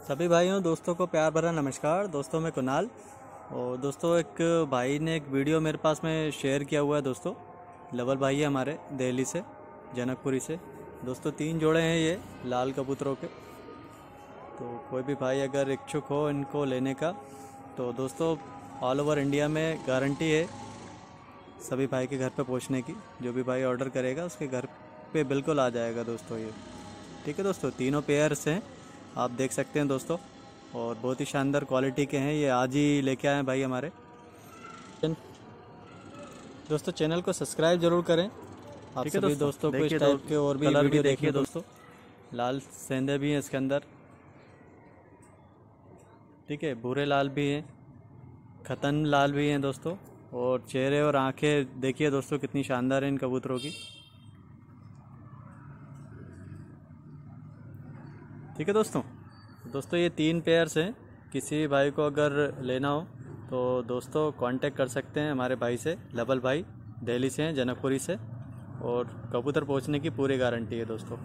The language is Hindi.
सभी भाइयों, दोस्तों को प्यार भरा नमस्कार। दोस्तों, मैं कुणाल। और दोस्तों, एक भाई ने एक वीडियो मेरे पास में शेयर किया हुआ है, दोस्तों। लवल भाई है हमारे, दिल्ली से, जनकपुरी से। दोस्तों, तीन जोड़े हैं ये, लाल कबूतरों के। तो कोई भी भाई अगर इच्छुक हो इनको लेने का तो दोस्तों ऑल ओवर इंडिया में गारंटी है सभी भाई के घर पे पहुँचने की। जो भी भाई ऑर्डर करेगा, उसके घर पे बिल्कुल आ जाएगा, दोस्तों ये। ठीक है, दोस्तों, तीनों पेयर्स हैं। आप देख सकते हैं दोस्तों। और बहुत ही शानदार क्वालिटी के हैं। ये आज ही लेके आए हैं भाई हमारे। दोस्तों चैनल को सब्सक्राइब ज़रूर करें। आप सभी दोस्तों, दोस्तों को इस टाइप के और भी वीडियो देखिए देखिए दोस्तों। लाल सेंधे भी हैं इसके अंदर। ठीक है भूरे लाल भी हैं। खतन लाल भी हैं दोस्तों। और चेहरे और आँखें देखिए दोस्तों कितनी शानदार हैं इन कबूतरों की। ठीक है दोस्तों। दोस्तों, ये तीन पेयर्स हैं। किसी भाई को अगर लेना हो तो दोस्तों कांटेक्ट कर सकते हैं हमारे भाई से लबल भाई, दिल्ली से हैं, जनकपुरी से। और कबूतर पहुँचने की पूरी गारंटी है दोस्तों।